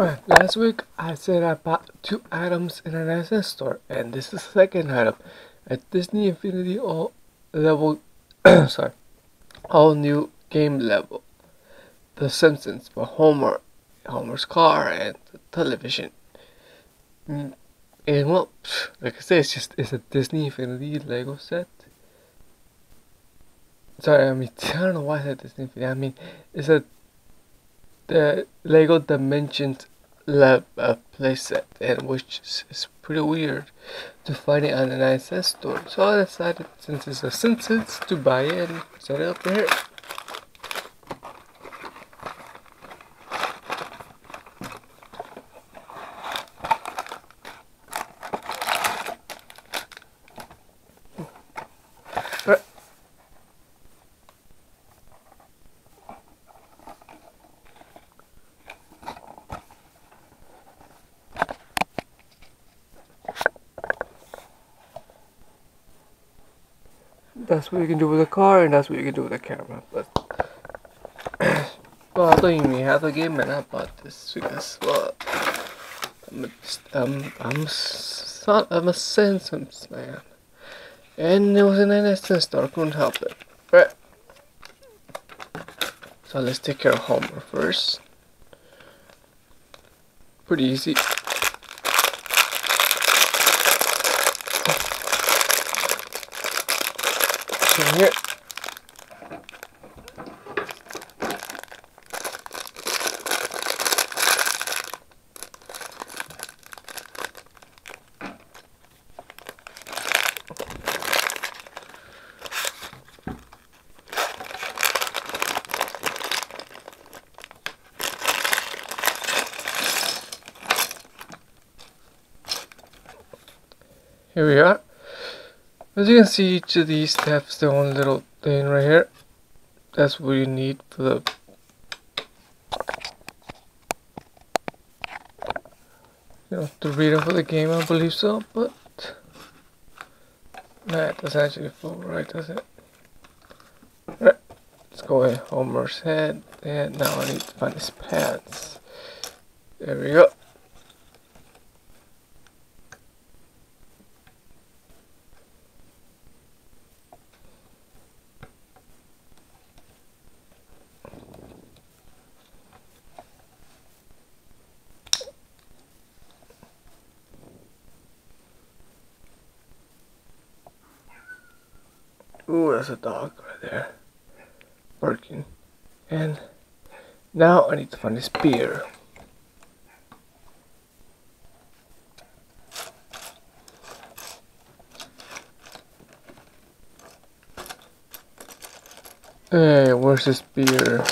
Alright, last week I said I bought two items in an SS store, and this is the second item. At Disney Infinity all level, sorry, all new game level. The Simpsons for Homer, Homer's car, and the television. Mm, and well, like I said, it's just it's a Disney Infinity Lego set. Sorry, I mean I don't know why I said Disney Infinity. I mean it's a the Lego Dimensions lab uh, playset, and which is pretty weird to find it on an ISS store. So I decided, since it's a Simpsons, to buy it and set it up here. What you can do with a car and that's what you can do with a camera but well you may have a game and I bought this because well. I'm a, um, I'm I'm a Simpsons man. And it was an NSN store couldn't help it right. So let's take care of Homer first. Pretty easy in here. Here we are. You can see, each of these have their own little thing right here. That's what you need for the you know the reader for the game, I believe so, but that doesn't actually flow right, does it? Right. Let's go ahead, Homer's head, and now I need to find his pants. There we go. Ooh, that's a dog right there. Barking. And now I need to find this beer. Hey, where's this beer?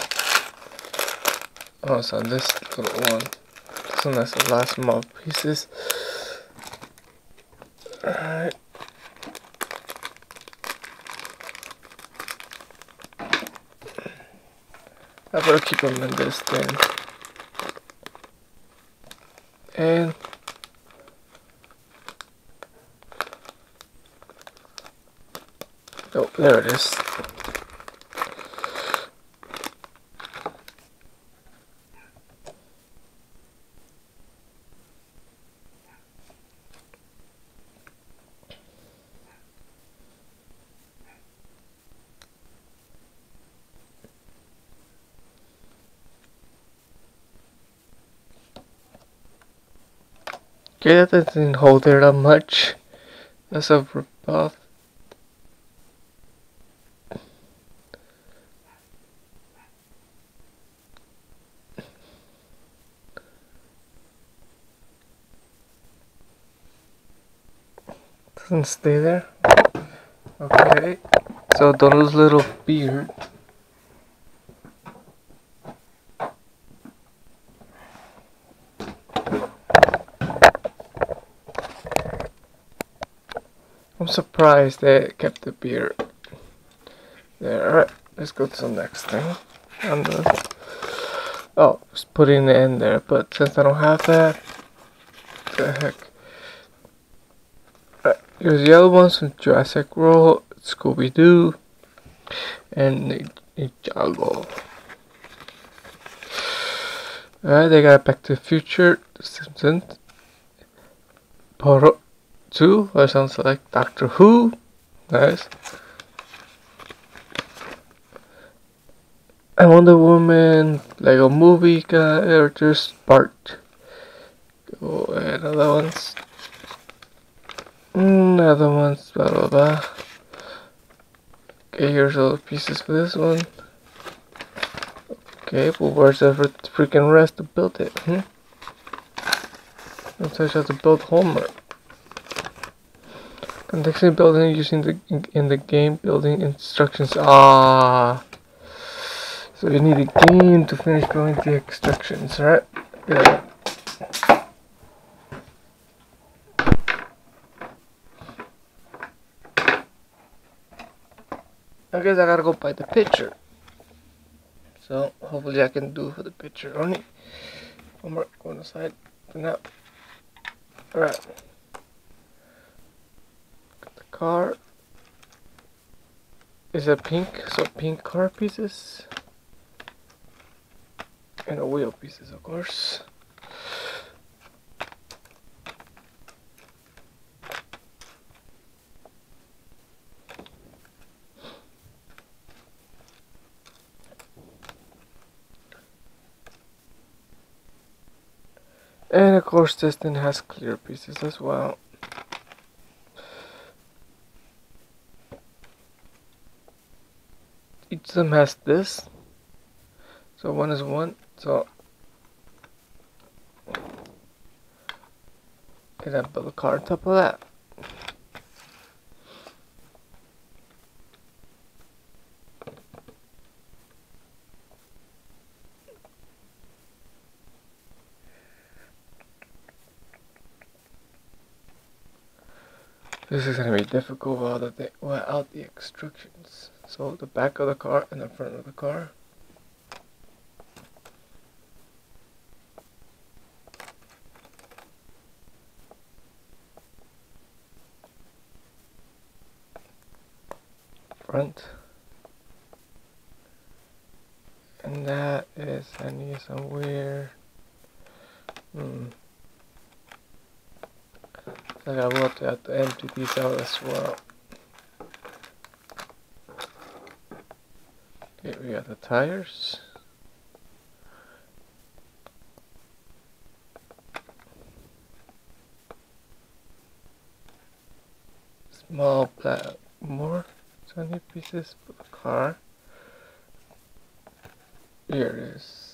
Oh, it's on this little one. This one has the last mob pieces. Alright. Keep them in this thing. And oh, there it is. Okay, that doesn't hold there that much. That's a ripoff. Doesn't stay there. Okay, so Donald's little beard I'm surprised they kept the beer there. Alright, let's go to the next thing. And the, oh, just putting it in there, but since I don't have that, the heck. Here's the other ones from Jurassic World, Scooby Doo, and Ninjago. Alright, they got Back to the Future, The Simpsons, Portal 2, or sounds like Doctor Who. Nice. And Wonder Woman, Lego Movie characters, part. Go and other ones. Another ones, blah blah blah. Okay, here's all the pieces for this one. Okay, but where's the freaking rest to build it? Hmm? Like I have to build Homer. Contextually building using the in the game building instructions. Ah. So you need a game to finish building the instructions, right? Yeah. I guess I gotta go buy the picture. So hopefully I can do for the picture only. one Homework going aside for now. Alright. Car is a pink, so pink car pieces. And a wheel pieces of course. And of course this thing has clear pieces as well. Of has this. So one is one, so and I build a car on top of that. This is gonna be difficult without the, without the instructions. So the back of the car and the front of the car. Front. And that is, I need somewhere. Hmm. I out to empty these out as well. Okay, we got the tires. Small black, more tiny pieces for the car. Here it is.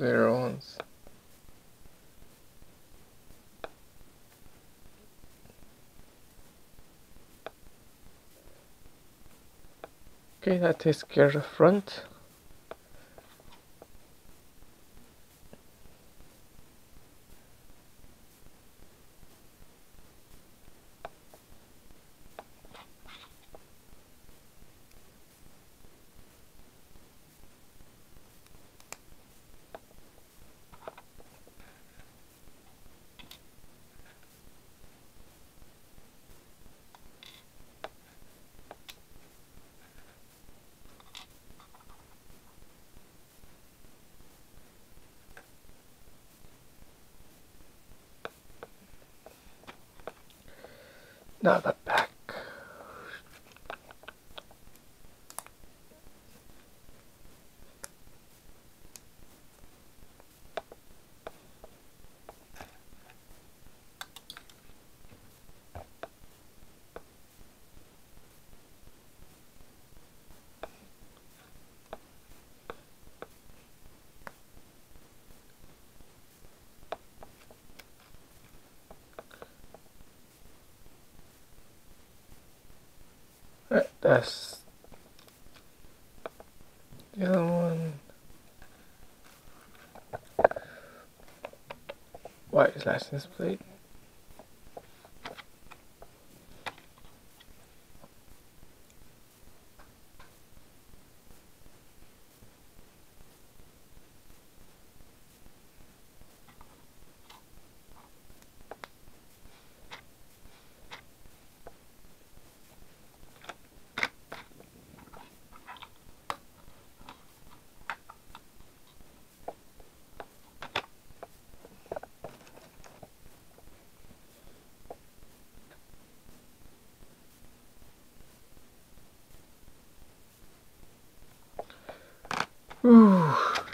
Clear ones. Okay, that takes care of front. Now the back. Right, that's the other one. White license plate.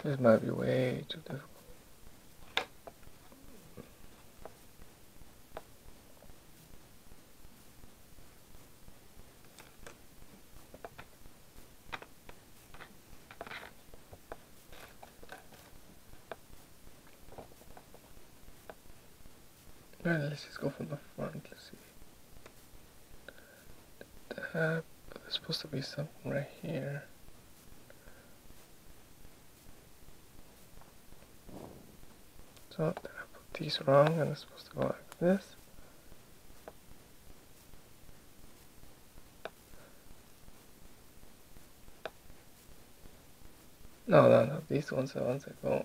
This might be way too difficult. Alright, let's just go from the front. Let's see. That, there's supposed to be something right here. So I put these wrong and it's supposed to go like this. No, no, no. These ones are ones that go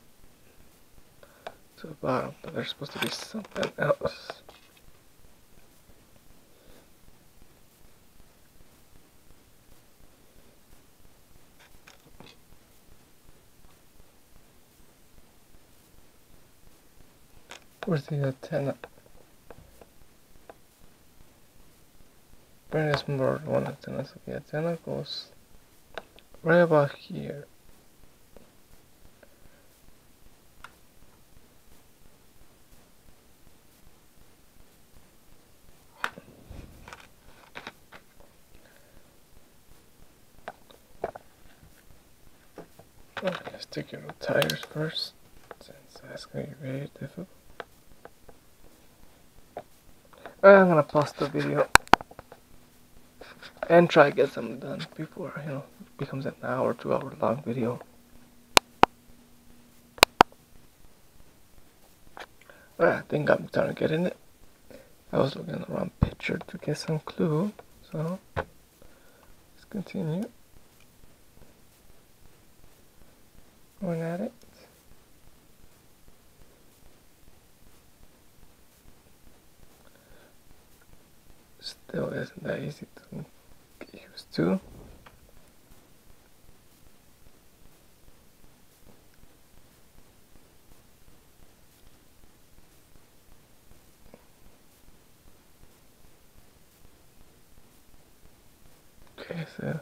to the bottom, but there's supposed to be something else. Where's the antenna? Where is more one antenna? So the antenna goes right about here. Let's take your tires first, since that's gonna be very difficult. I'm gonna pause the video and try to get something done before you know it becomes an hour, two hour long video. I think I'm starting to get in it. I was looking around picture to get some clue, so let's continue. Going at it. Still isn't that easy to get used to. Okay, so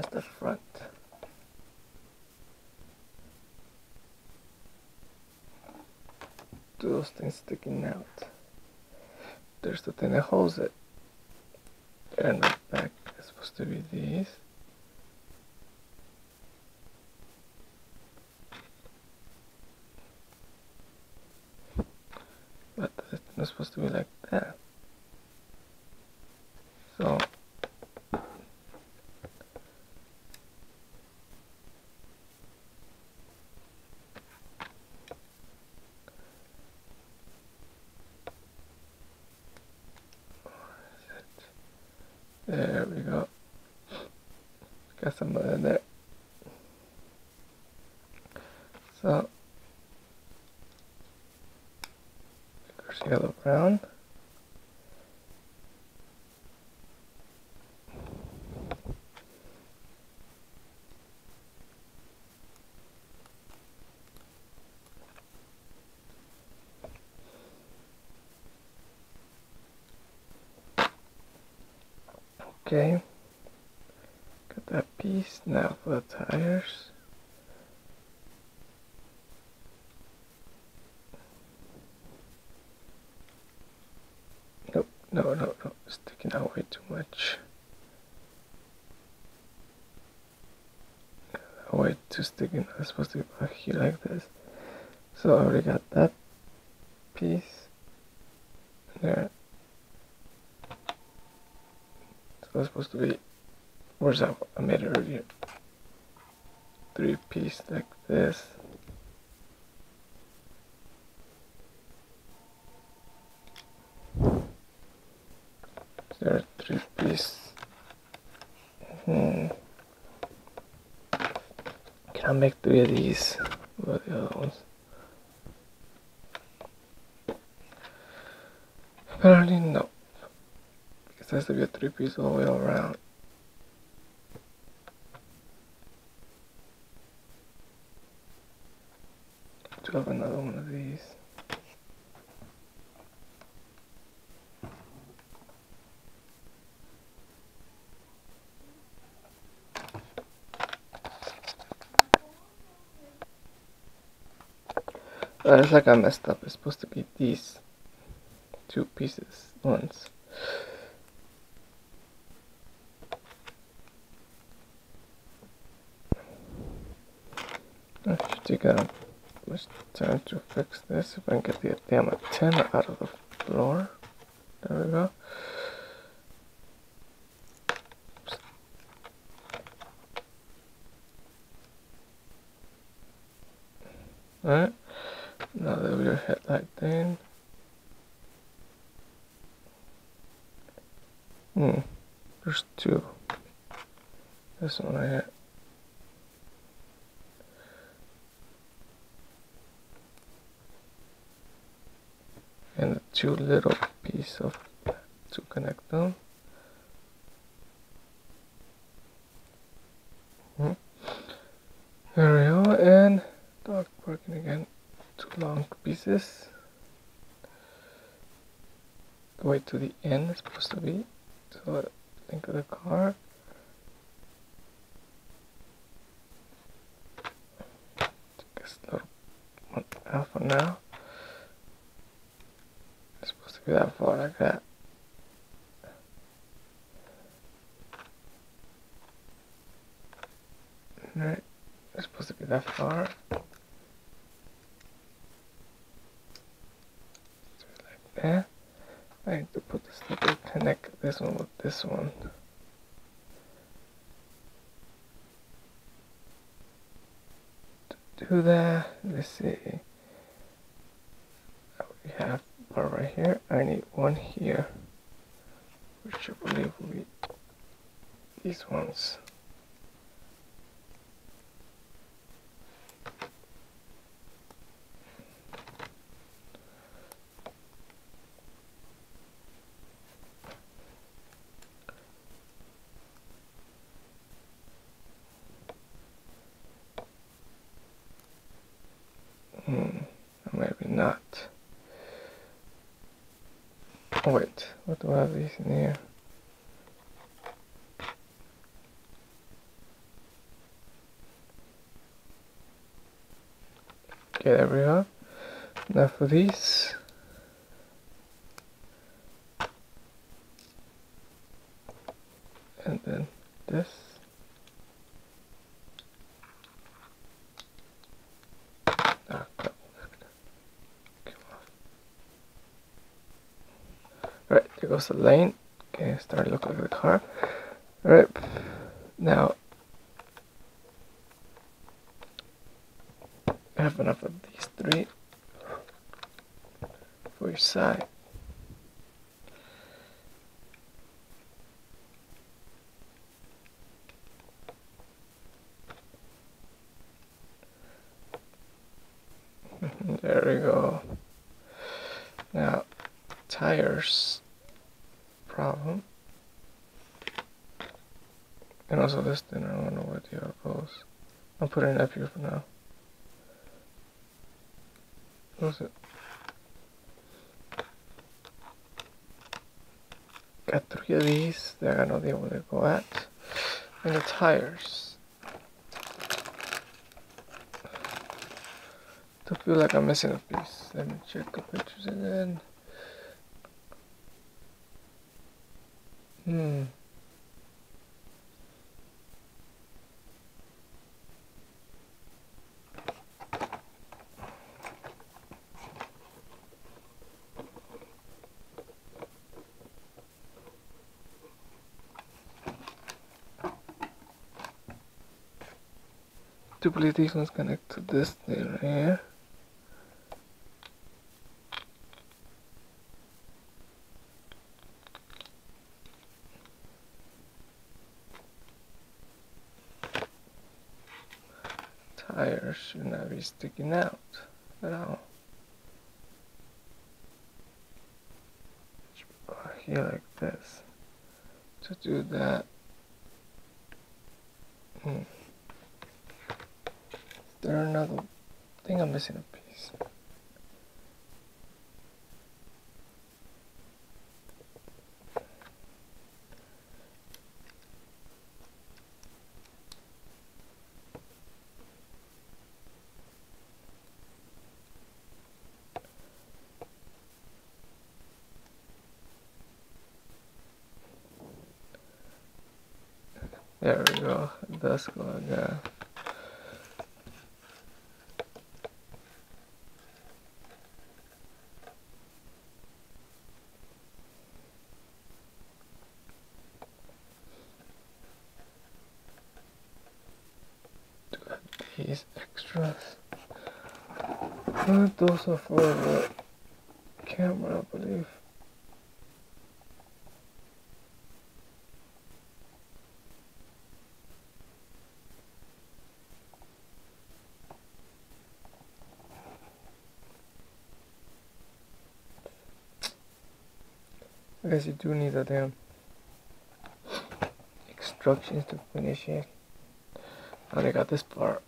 That's the front. Those things sticking out. There's the thing that holds it. And the back is supposed to be these. But it's not supposed to be like that. So There we go. Got some in there. So, there's yellow brown. Okay. Got that piece now for the tires. Nope, no, no, no, sticking out way too much. Way too sticking, it's supposed to be back here like this. So I already got that piece there. It's supposed to be, where's that? I made it earlier. Three piece like this. There are three piece. Hmm. Can I make three of these? What the other ones? Apparently no. It has to be a three-piece all the way around. Do have another one of these. Uh, it's like I messed up. It's supposed to be these two pieces once. Take a much time to fix this. If I can get the damn antenna out of the floor. There we go. Alright, now that we're headlight thing. Hmm, there's two. This one right here. And the two little piece of to connect them. Hmm. There we go, and dog barking again. Two long pieces. The Way to the end, is supposed to be. So think of the car. Take this little one out for now. That far like that. Right, it's supposed to be that far. Like that. I need to put this little connect this one with this one. To do that, let's see. We have one right here. I need one here, which I believe will be these ones. Hmm, maybe not. Oh wait, these in here? Okay, there we go. Now for these. And then this. Ah, crap. Come on. The lane. Okay, start to look like the car. Alright, now I have enough of these three for each side. There we go. Now, tires problem. And also this thing, I don't know where the other goes. I'll put it in up here for now. What's it? Got three of these. There, I know they where they go at. And the tires. To feel like I'm missing a piece. Let me check the pictures again. Hmm. ones connect to this right here. Tires should not be sticking out at all. Here like this. To do that. Hmm there another thing I'm missing a piece. There we these extras. those are for the camera, I believe. I guess you do need a damn instructions to finish it. I only got this part.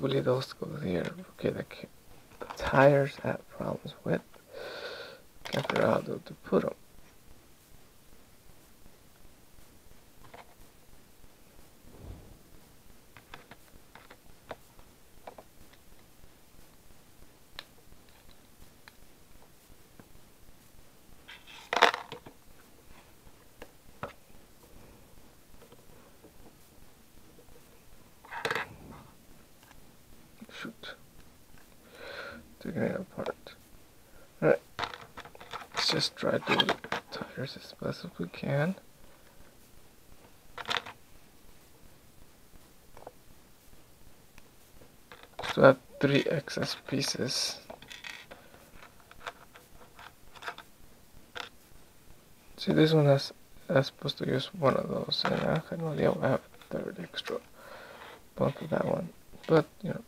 Believe those go here. Okay, the, the tires have problems with. Can't figure out how to put them. Shoot. Taking it apart. Alright. Let's just try to do the tires as best as we can. So I have three excess pieces. See this one has I'm supposed to use one of those and I can only have a third extra bump for that one. But you know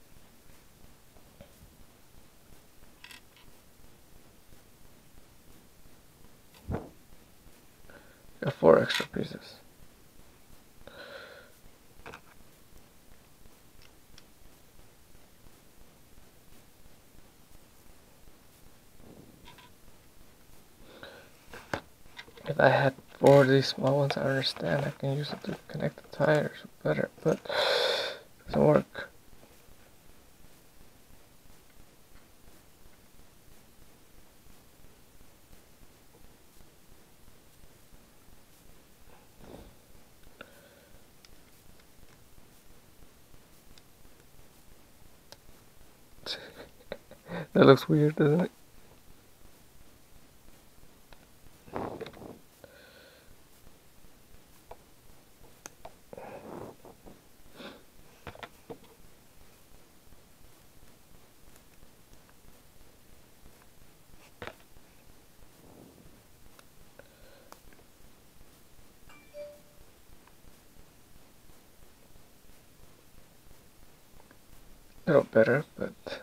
Got four extra pieces. If I had four of these small ones, I understand I can use it to connect the tires better, but it doesn't work. That looks weird, doesn't it? A little better, but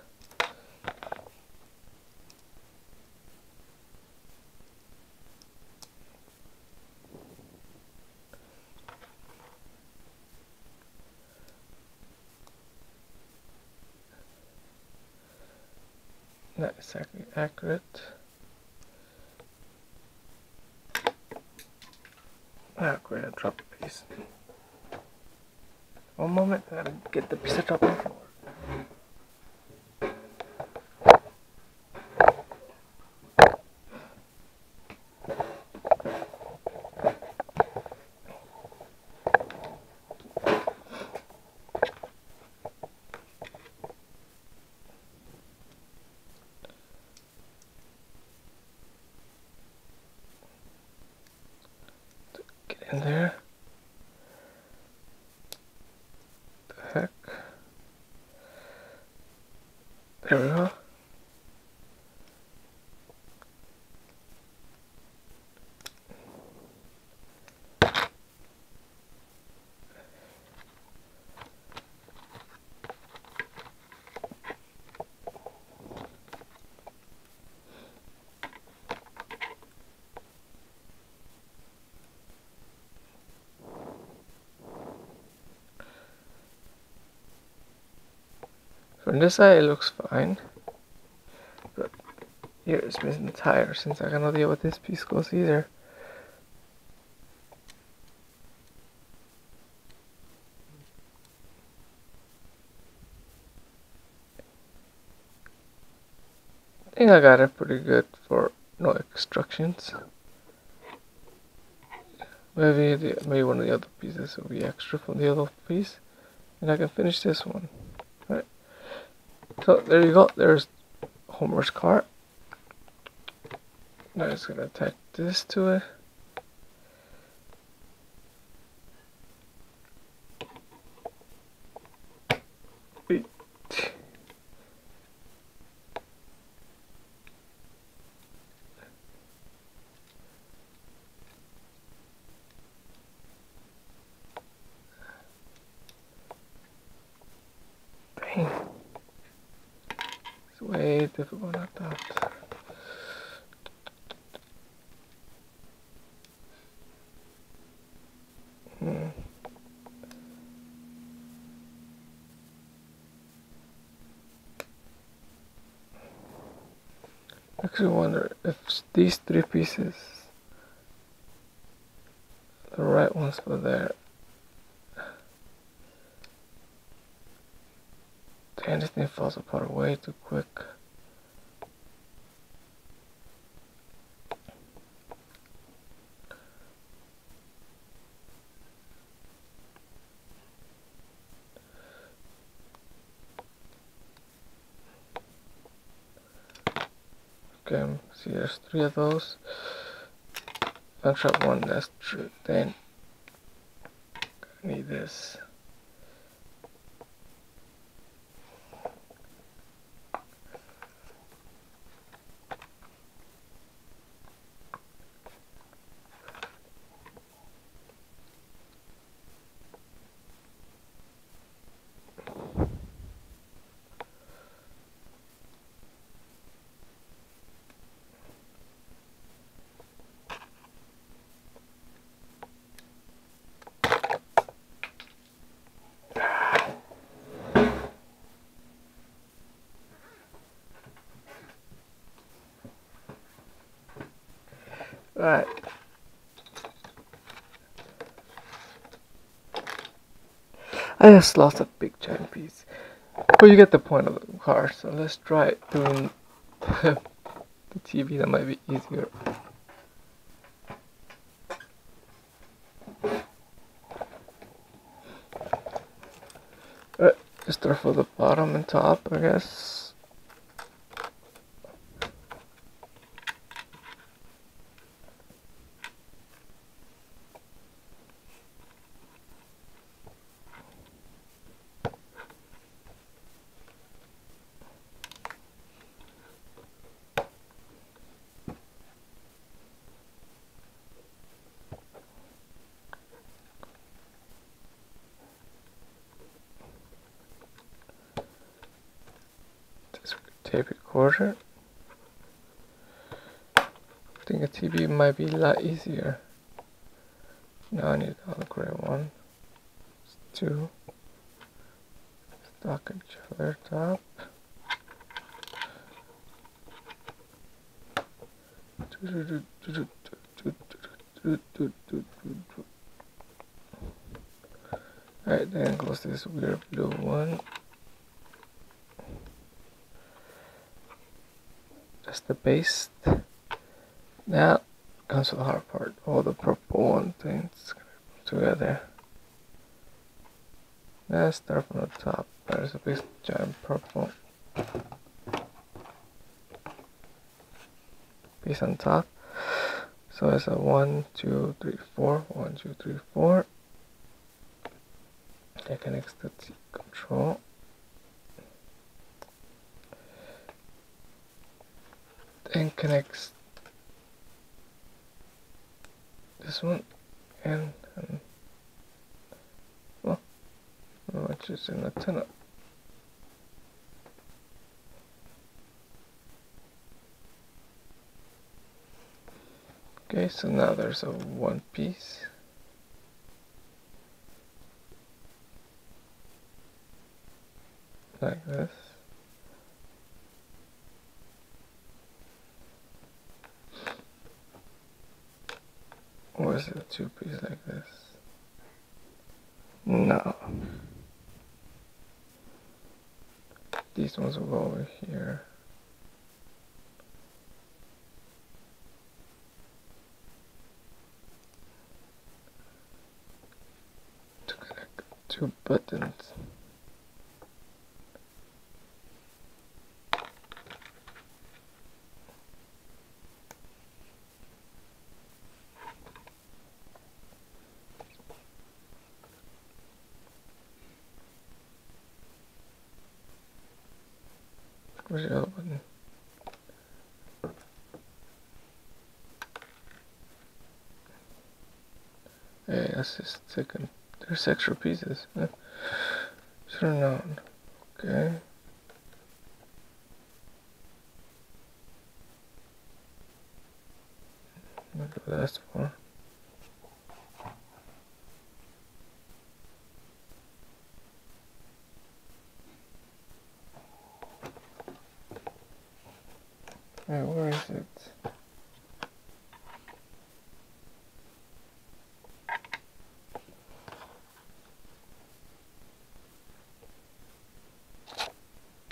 not exactly accurate. Ah, great, I dropped a piece. One moment, I gotta get the piece of top off. In there. The heck? There we go. From this side it looks fine. But here is missing the tire since I cannot deal with this piece goes either. I think I got it pretty good for no extractions. Maybe the, maybe one of the other pieces will be extra from the other piece, and I can finish this one. So there you go. There's Homer's car. Now I'm just gonna attach this to it. It's way difficult at that. Hmm. I actually wonder if these three pieces the right ones for there anything falls apart way too quick. Okay, see there's three of those. I'll one, that's true. Then I need this. Right. I just lost a big giant piece. But you get the point of the car, so let's try doing the TV, that might be easier. Right, just start for the bottom and top, I guess. Tape recorder. I think a TV might be a lot easier. Now I need to gray one. Two. Stock controller top. Alright, then goes this weird blue one. That's the base. Now comes the hard part. All the purple and things together. Let's start from the top. There's a big giant purple piece on top. So it's a one, two, three, four. One, two, three, four. That connects the T control. and connects this one and, and well, which is in the tunnel. Okay, so now there's a one piece. Like this. Or is it a two piece like this? No. These ones will go over here. To connect two buttons. Where's the other button? Hey, that's just taking. There's extra pieces. Huh? Turn on. Okay. Look at that one. Wait, where is it?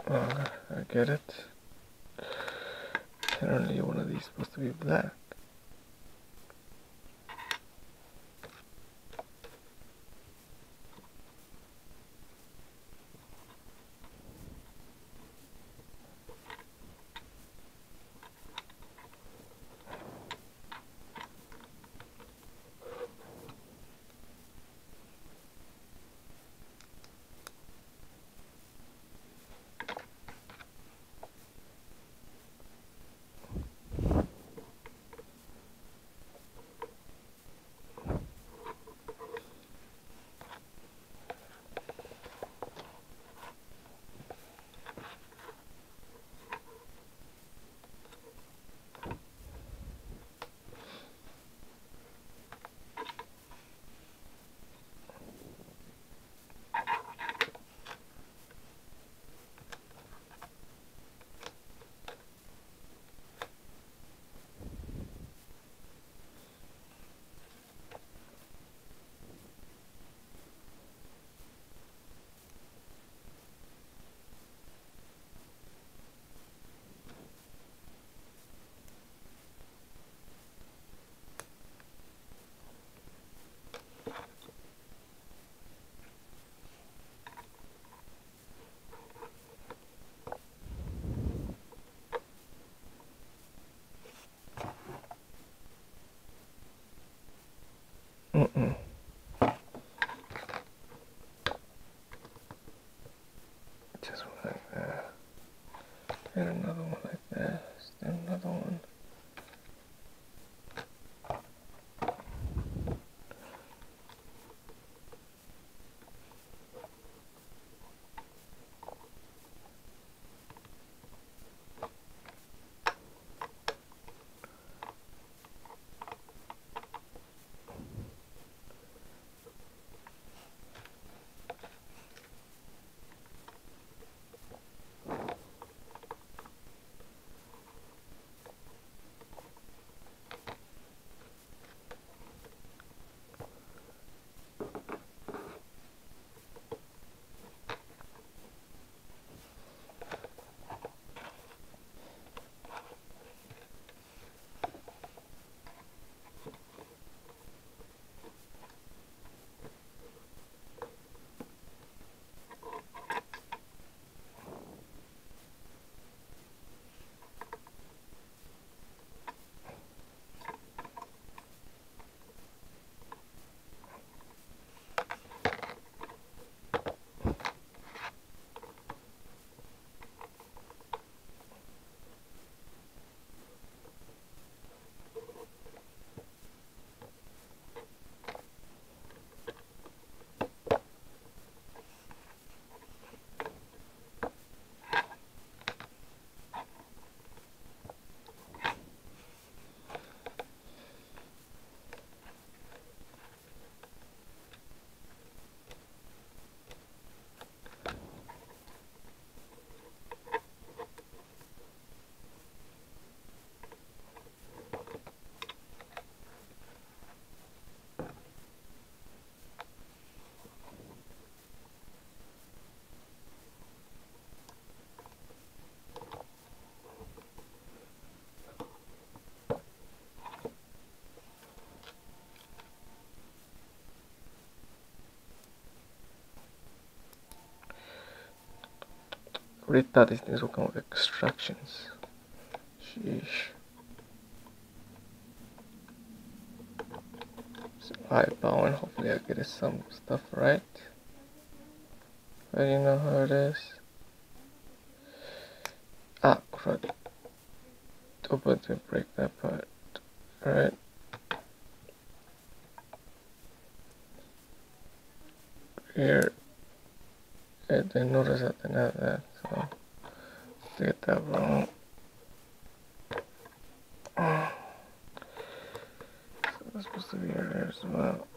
Oh, I get it. Apparently one of these supposed to be black. Really thought this things would come with instructions. Sheesh. I bow and hopefully I get some stuff right. I already know how it is. Ah, crud. Open to break that part. Alright. Here. Didn't notice that I didn't have that, so to get that wrong. So that's supposed to be here as well.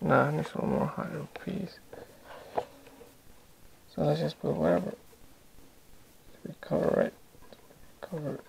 Nah, I need one more higher piece. So let's just put whatever. Cover it. Cover it.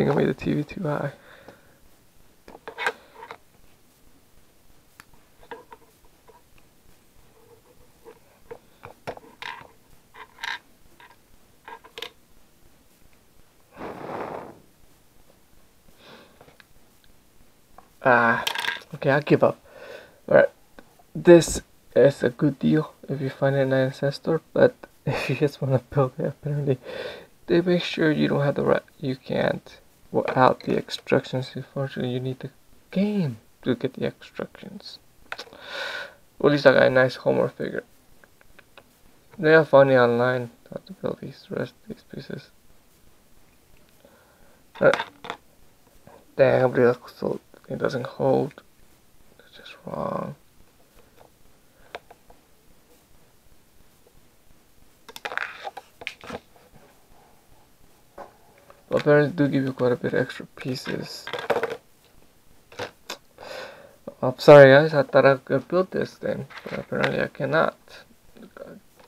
Think I made the TV too high. Ah, okay, I'll give up. Alright, this is a good deal if you find it in an ancestor, but if you just want to build it, apparently they make sure you don't have the right, you can't without the instructions. Unfortunately, you need the game to get the extractions. Well, at least I got a nice Homer figure. They are funny online how to build these rest these pieces. But damn, it doesn't hold. It's just wrong. But parents do give you quite a bit extra pieces. I'm sorry guys, I thought I could build this thing, but apparently I cannot.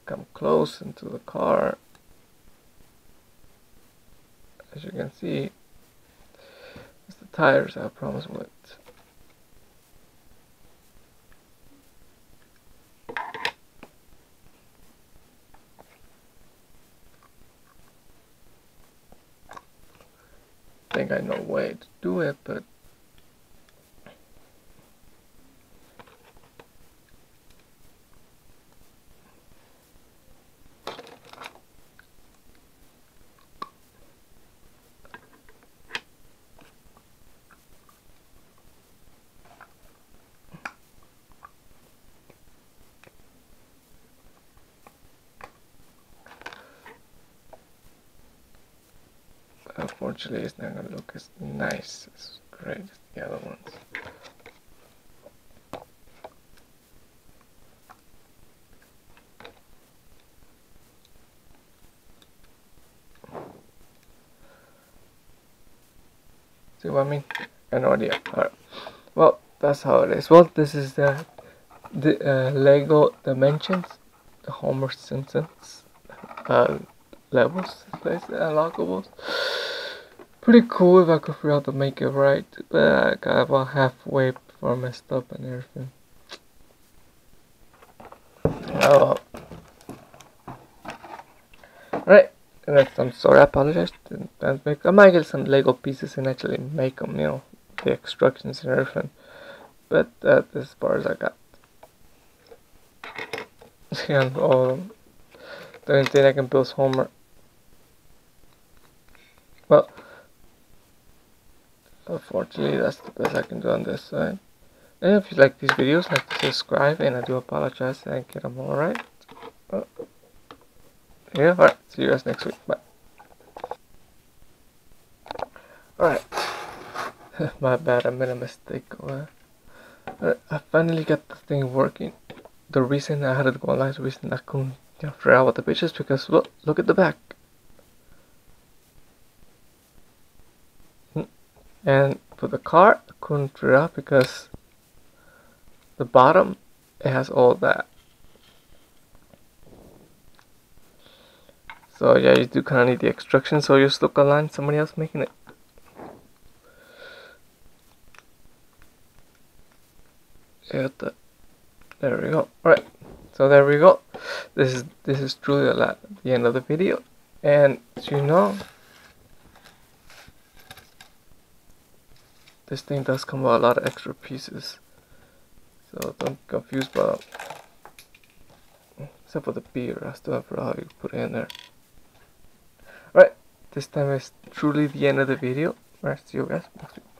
Come close into the car. As you can see, it's the tires I promised with. Think I know way to do it, but unfortunately it's not gonna look as nice as great as the other ones. See what I mean? An idea. Alright. Well, that's how it is. Well, this is the the uh, Lego Dimensions, the Homer Simpsons uh, levels, place unlockables pretty cool if I could figure out to make it right, but I got about halfway before I messed up and everything. Oh Right, I'm sorry, I apologize. I might get some Lego pieces and actually make them, you know, the instructions and everything. But that's as far as I got. and um, the only thing I can build is Homer. actually that's the best I can do on this side. And if you like these videos like to subscribe and I do apologize i get them all right. Oh. Yeah alright see you guys next week. Bye. Alright my bad. I made a mistake. Uh, I finally got the thing working. The reason I had it go online the reason I couldn't figure out what the pictures, is because look look at the back. Hmm. And for the card out because the bottom it has all that. So yeah you do kind of need the extraction so you just look online somebody else making it. There we go. All right so there we go. This is this is truly the, the end of the video. And you know this thing does come with a lot of extra pieces. So don't confuse about except for the beer I still have how you put it in there. Alright this time is truly the end of the video. Alright see you guys next week.